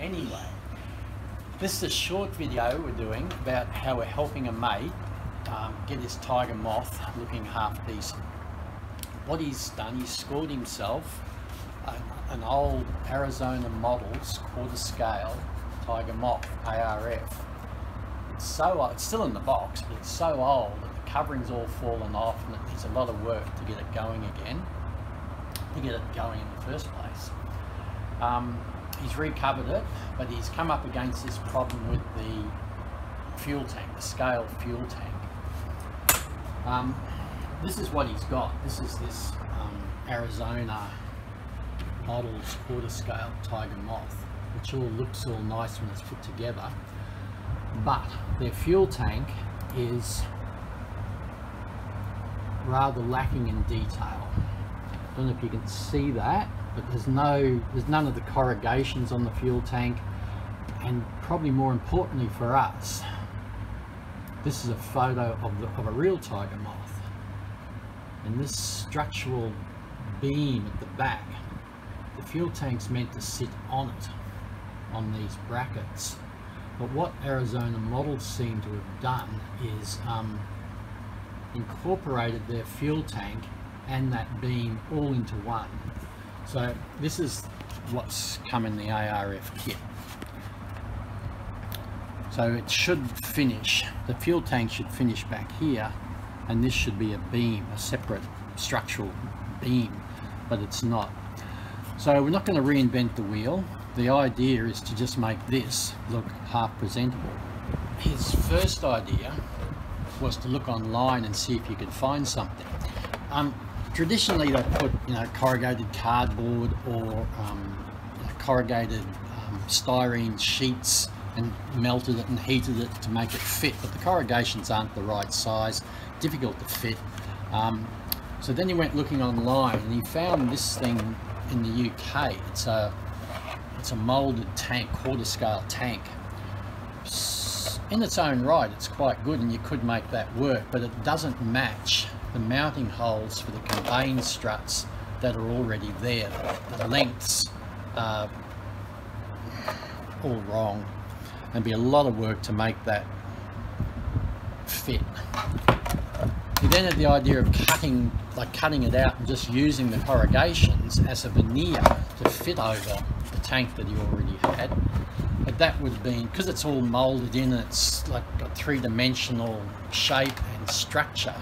Anyway, this is a short video we're doing about how we're helping a mate um, get his tiger moth looking half decent. What he's done, he's scored himself an, an old Arizona Models quarter scale tiger moth ARF. It's so old, it's still in the box, but it's so old that the covering's all fallen off and it needs a lot of work to get it going again, to get it going in the first place. Um, he's recovered it, but he's come up against this problem with the fuel tank, the scale fuel tank. Um, this is what he's got. This is this um, Arizona models quarter scale tiger moth, which all looks all nice when it's put together. But their fuel tank is rather lacking in detail. I don't know if you can see that but there's no there's none of the corrugations on the fuel tank. And probably more importantly for us this is a photo of, the, of a real tiger moth. And this structural beam at the back the fuel tank's meant to sit on it on these brackets. But what Arizona models seem to have done is um, incorporated their fuel tank and that beam all into one so this is what's come in the ARF kit. So it should finish, the fuel tank should finish back here and this should be a beam, a separate structural beam, but it's not. So we're not going to reinvent the wheel. The idea is to just make this look half presentable. His first idea was to look online and see if you could find something. Um, traditionally they put you know corrugated cardboard or um, corrugated um, styrene sheets and melted it and heated it to make it fit but the corrugations aren't the right size difficult to fit. Um, so then he went looking online and he found this thing in the UK it's a it's a molded tank quarter scale tank in its own right it's quite good and you could make that work but it doesn't match the mounting holes for the cabane struts that are already there. The lengths are all wrong and be a lot of work to make that fit. We then had the idea of cutting, like cutting it out and just using the corrugations as a veneer to fit over the tank that he already had. But that would have been, because it's all molded in, it's like a three-dimensional shape and structure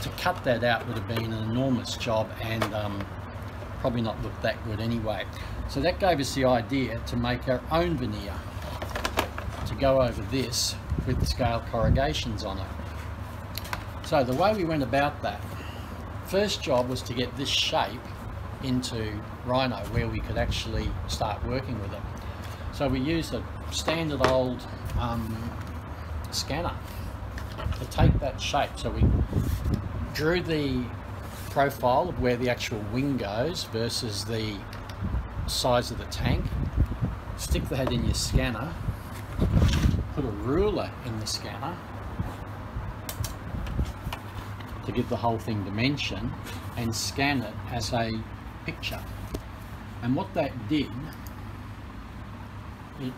to cut that out would have been an enormous job and um, probably not look that good anyway. So that gave us the idea to make our own veneer to go over this with scale corrugations on it. So the way we went about that, first job was to get this shape into Rhino where we could actually start working with it. So we used a standard old um, scanner to take that shape. So we drew the profile of where the actual wing goes versus the size of the tank. Stick the head in your scanner, put a ruler in the scanner to give the whole thing dimension and scan it as a picture. And what that did, it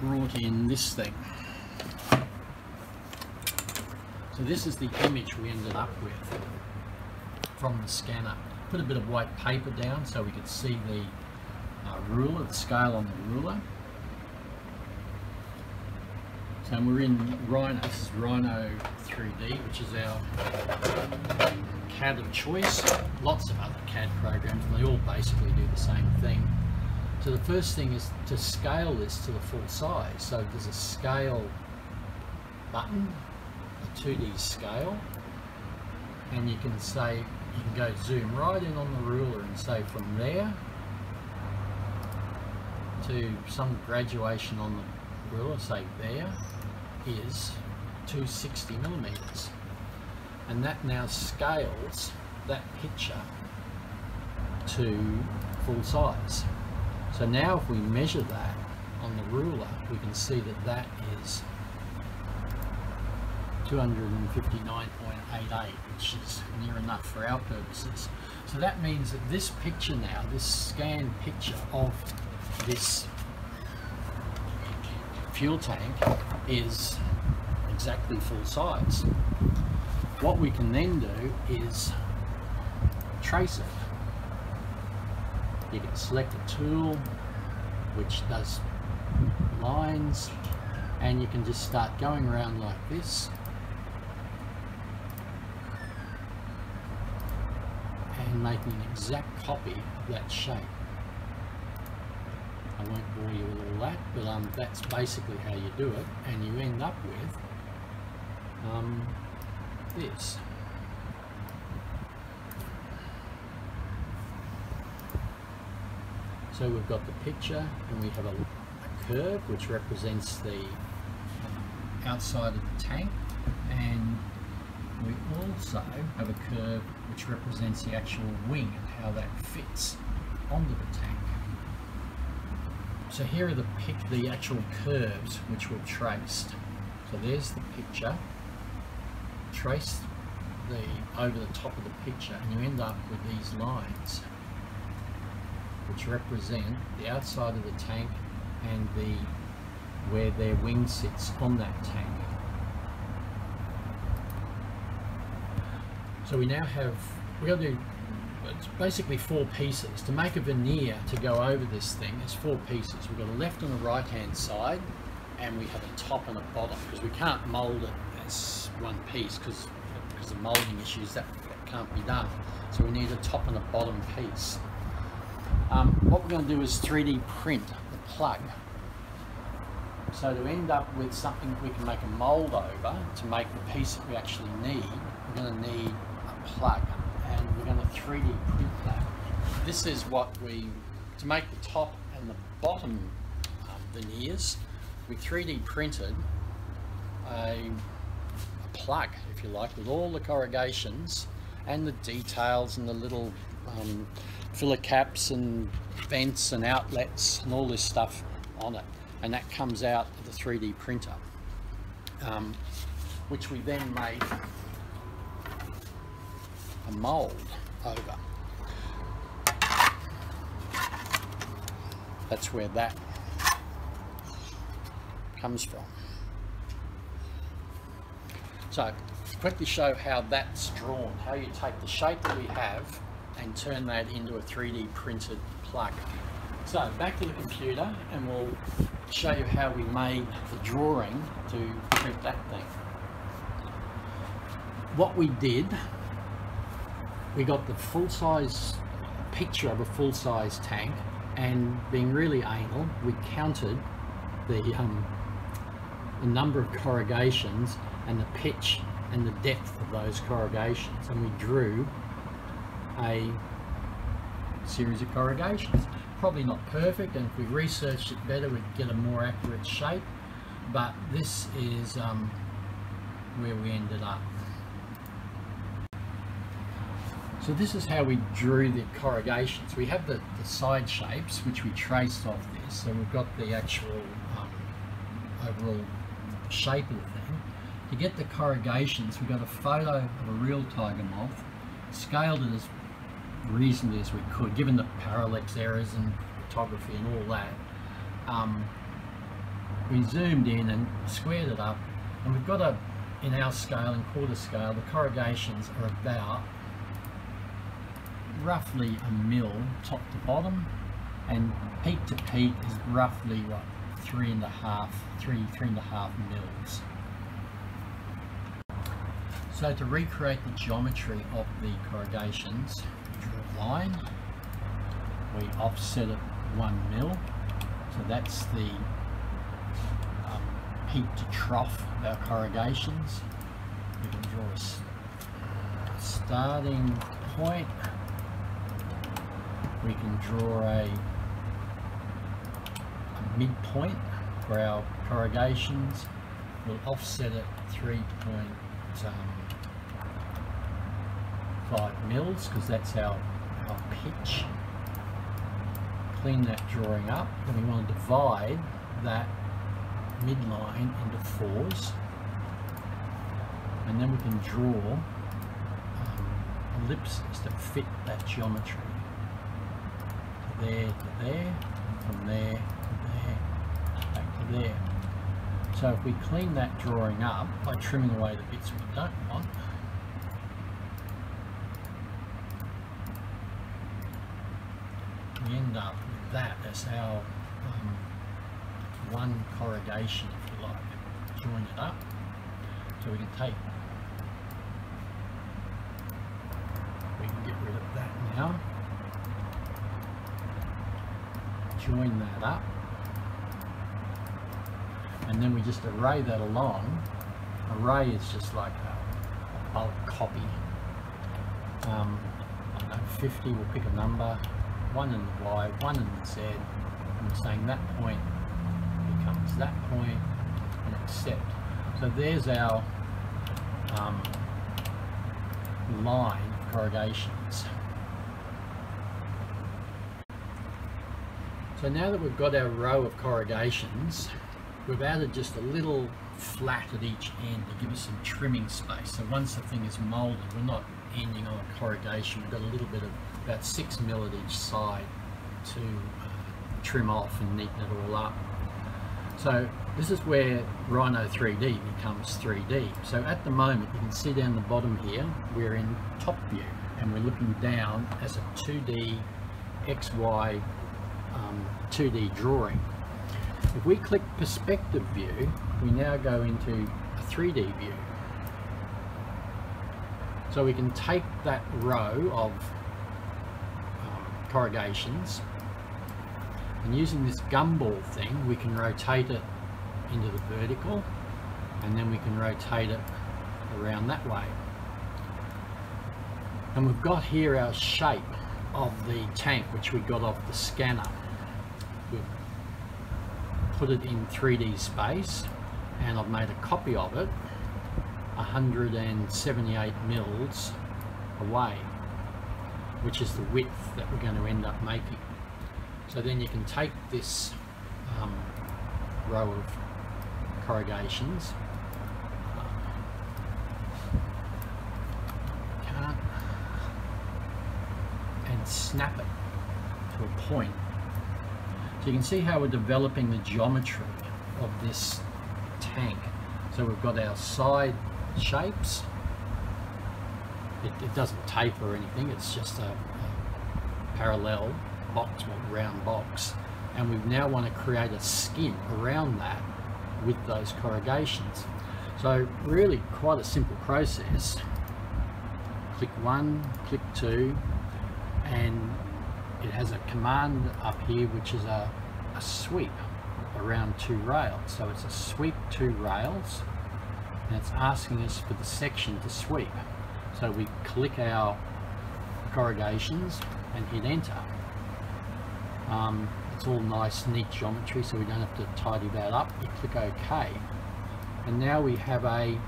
brought in this thing. So this is the image we ended up with from the scanner. Put a bit of white paper down so we could see the uh, ruler, the scale on the ruler. So we're in Rhino, this is Rhino 3D, which is our CAD of choice. Lots of other CAD programs, and they all basically do the same thing. So the first thing is to scale this to the full size. So there's a scale button 2D scale. And you can say you can go zoom right in on the ruler and say from there to some graduation on the ruler say there is 260 millimeters. And that now scales that picture to full size. So now if we measure that on the ruler we can see that that is 259.88 which is near enough for our purposes. So that means that this picture now this scanned picture of this fuel tank is exactly full size. What we can then do is trace it. You can select a tool which does lines and you can just start going around like this and making an exact copy of that shape. I won't bore you with all that, but um, that's basically how you do it, and you end up with um, this. So we've got the picture, and we have a, a curve which represents the outside of the tank and also have a curve which represents the actual wing and how that fits onto the tank. So here are the pic the actual curves which we've traced. So there's the picture, trace the over the top of the picture and you end up with these lines which represent the outside of the tank and the where their wing sits on that tank. So we now have, we're going to do it's basically four pieces. To make a veneer to go over this thing, it's four pieces. We've got a left and a right hand side and we have a top and a bottom because we can't mould it as one piece because because of moulding issues that, that can't be done. So we need a top and a bottom piece. Um, what we're going to do is 3D print the plug so to end up with something we can make a mould over to make the piece that we actually need, we're going to need plug and we're going to 3D print that. This is what we, to make the top and the bottom um, veneers, we 3D printed a, a plug, if you like, with all the corrugations and the details and the little um, filler caps and vents and outlets and all this stuff on it and that comes out of the 3D printer um, which we then made a mold. Over. That's where that comes from. So quickly show how that's drawn how you take the shape that we have and turn that into a 3D printed plug. So back to the computer and we'll show you how we made the drawing to print that thing. What we did, we got the full-size picture of a full-size tank and being really anal, we counted the, um, the number of corrugations and the pitch and the depth of those corrugations and we drew a series of corrugations probably not perfect and if we researched it better we'd get a more accurate shape but this is um, where we ended up. So this is how we drew the corrugations. We have the, the side shapes which we traced off this so we've got the actual um, overall shape of the thing. To get the corrugations we got a photo of a real tiger moth, scaled it as reasonably as we could, given the parallax errors and photography and all that. Um, we zoomed in and squared it up, and we've got a, in our scale, in quarter scale, the corrugations are about roughly a mil top to bottom, and peak to peak is roughly what three and a half, three, three and a half mils. So to recreate the geometry of the corrugations, line. We offset it one mil, so that's the um, peak to trough of our corrugations. We can draw a starting point. We can draw a, midpoint for our corrugations. We'll offset it 3.5 um, mils because that's our our pitch, clean that drawing up, and we want to divide that midline into fours. and then we can draw um, ellipses that fit that geometry. There to there, from there to there, back to there. So if we clean that drawing up by trimming away the bits we don't want, we end up with that as our um, one corrugation, if you like, join it up. So we can take, we can get rid of that now, join that up, and then we just array that along. Array is just like a, a bulk copy. Um, know, 50, we'll pick a number, one in the Y, one in the Z, and we're saying that point becomes that point, and accept. So there's our um, line of corrugations. So now that we've got our row of corrugations, we've added just a little flat at each end to give us some trimming space. So once the thing is molded, we're not ending on a corrugation. We've got a little bit of about six mil at each side to uh, trim off and neaten it all up. So this is where Rhino 3D becomes 3D. So at the moment you can see down the bottom here we're in top view and we're looking down as a 2D XY um, 2D drawing. If we click perspective view we now go into a 3D view. So we can take that row of um, corrugations and using this gumball thing we can rotate it into the vertical and then we can rotate it around that way and we've got here our shape of the tank which we got off the scanner we've put it in 3d space and I've made a copy of it 178 mils away which is the width that we're going to end up making. So then you can take this um, row of corrugations, can't, and snap it to a point. So you can see how we're developing the geometry of this tank. So we've got our side shapes. It, it doesn't taper or anything, it's just a, a parallel box, or round box, and we now want to create a skin around that with those corrugations. So really quite a simple process. Click one, click two, and it has a command up here which is a, a sweep around two rails. So it's a sweep two rails and it's asking us for the section to sweep. So we click our corrugations and hit enter. Um, it's all nice neat geometry so we don't have to tidy that up. You click OK and now we have a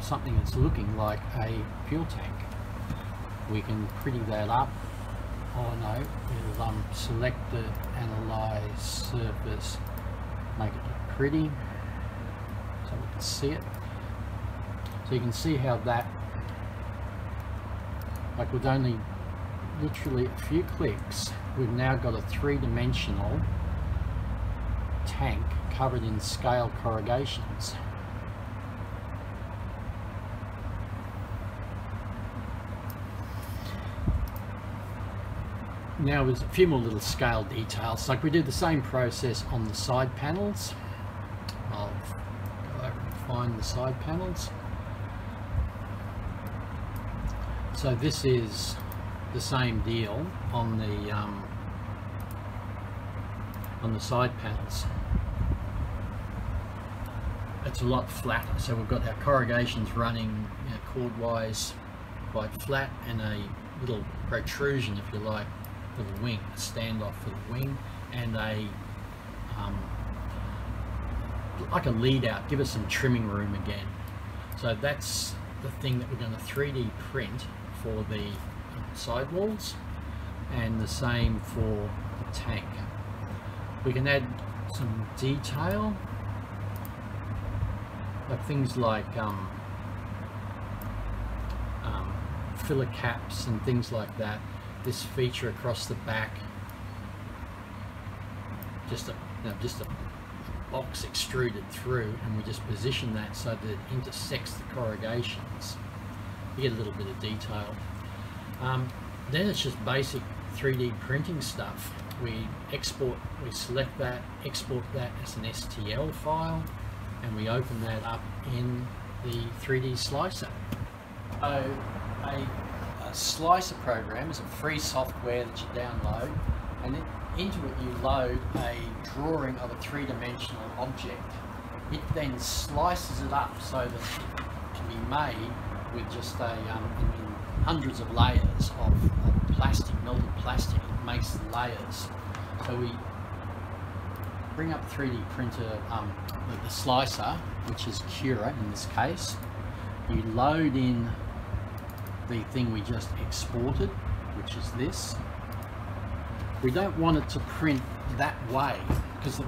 something that's looking like a fuel tank. We can pretty that up. Oh no, um, select the analyze surface, make it look pretty so we can see it. So you can see how that, like with only literally a few clicks, we've now got a three-dimensional tank covered in scale corrugations. Now there's a few more little scale details, like we did the same process on the side panels. I'll go over and find the side panels. So this is the same deal on the um, on the side panels. It's a lot flatter, so we've got our corrugations running you know, chordwise quite flat and a little protrusion, if you like, for the wing, a standoff for the wing, and a um, like a lead out, give us some trimming room again. So that's the thing that we're going to 3D print for the sidewalls and the same for the tank. We can add some detail like things like um, filler caps and things like that. This feature across the back, just a just a box extruded through, and we just position that so that it intersects the corrugations. You get a little bit of detail. Um, then it's just basic 3D printing stuff. We export, we select that, export that as an STL file, and we open that up in the 3D slicer. A slicer program is a free software that you download, and it, into it you load a drawing of a three-dimensional object. It then slices it up so that it can be made with just a um, hundreds of layers of, of plastic, melted plastic. It makes layers. So we bring up 3D printer, um, the, the slicer, which is Cura in this case. You load in the thing we just exported, which is this. We don't want it to print that way because it,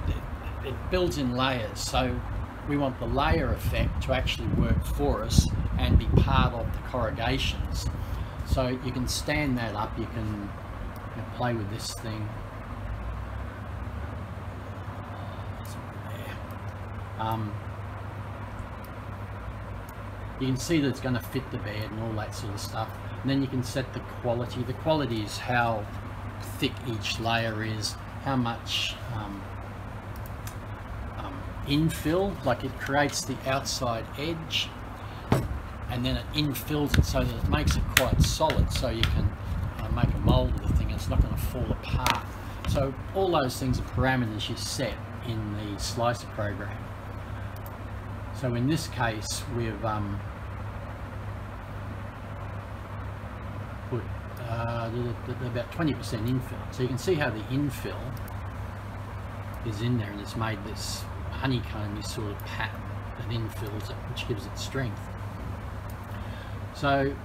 it builds in layers. So we want the layer effect to actually work for us and be part of the corrugations. So you can stand that up, you can you know, play with this thing. Um, you can see that it's going to fit the bed and all that sort of stuff. And then you can set the quality. The quality is how thick each layer is, how much um, um, infill, like it creates the outside edge and then it infills it so that it makes it quite solid so you can uh, make a mold of the thing and it's not going to fall apart. So all those things are parameters you set in the slicer program. So in this case we've um, put uh, about 20% infill. So you can see how the infill is in there and it's made this honeycomb sort of pattern that infills it which gives it strength. So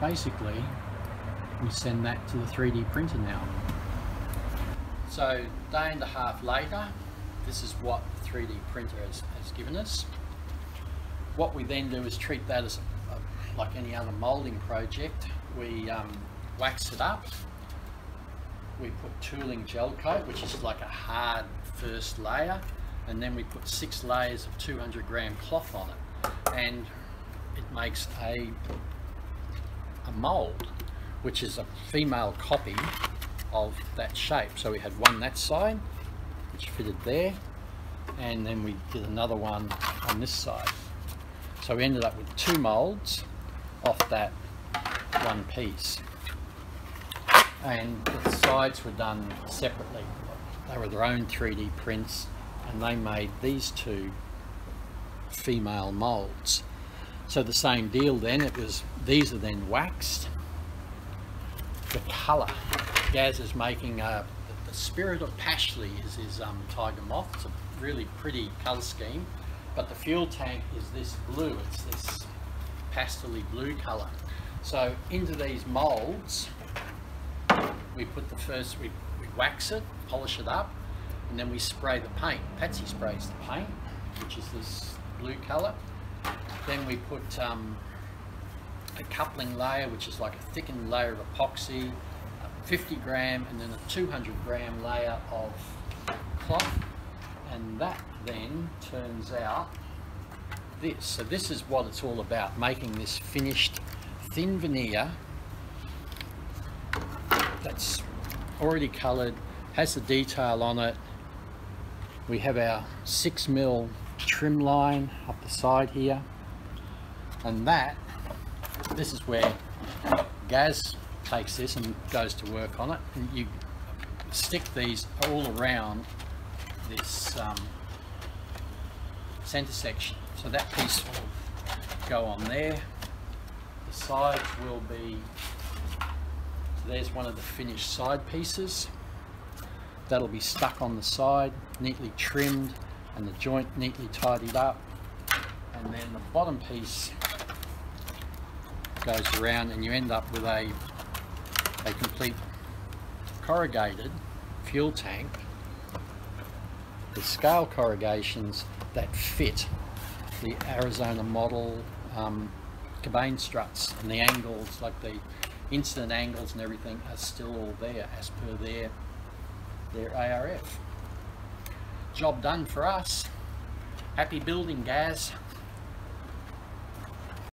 basically we send that to the 3D printer now. So day and a half later this is what the 3D printer has, has given us. What we then do is treat that as a, a, like any other moulding project. We um, wax it up we put tooling gel coat which is like a hard first layer and then we put six layers of 200 gram cloth on it and it makes a, a mold which is a female copy of that shape. So we had one that side which fitted there and then we did another one on this side. So we ended up with two molds off that one piece and the sides were done separately. They were their own 3D prints and they made these two female molds. So the same deal then, it was, these are then waxed. The colour, Gaz is making a, the spirit of Pashley is his um, tiger moth. It's a really pretty colour scheme, but the fuel tank is this blue, it's this pastely blue colour. So into these moulds, we put the first, we, we wax it, polish it up, and then we spray the paint. Patsy sprays the paint, which is this blue colour. Then we put um, a coupling layer, which is like a thickened layer of epoxy, 50 gram, and then a 200 gram layer of cloth. And that then turns out this. So this is what it's all about, making this finished thin veneer that's already coloured, has the detail on it. We have our 6 mil trim line up the side here and that this is where Gaz takes this and goes to work on it and you stick these all around this um, center section so that piece will go on there. The sides will be so there's one of the finished side pieces. That'll be stuck on the side neatly trimmed and the joint neatly tidied up. And then the bottom piece goes around and you end up with a, a complete corrugated fuel tank with scale corrugations that fit the Arizona model um, cabane struts and the angles, like the incident angles and everything, are still all there as per their their ARF. Job done for us. Happy building, Gaz.